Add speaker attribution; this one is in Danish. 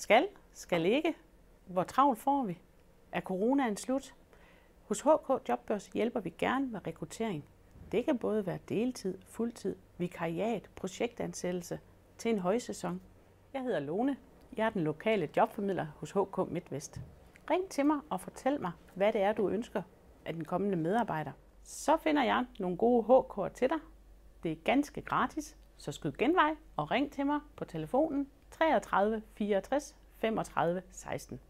Speaker 1: Skal, skal ikke. Hvor travlt får vi? Er coronaen slut? Hos HK Jobbørs hjælper vi gerne med rekruttering. Det kan både være deltid, fuldtid, vikariat, projektansættelse til en højsæson. Jeg hedder Lone. Jeg er den lokale jobformidler hos HK MidtVest. Ring til mig og fortæl mig, hvad det er, du ønsker af den kommende medarbejder. Så finder jeg nogle gode HK'er til dig. Det er ganske gratis, så skyd genvej og ring til mig på telefonen 33 64 35 16.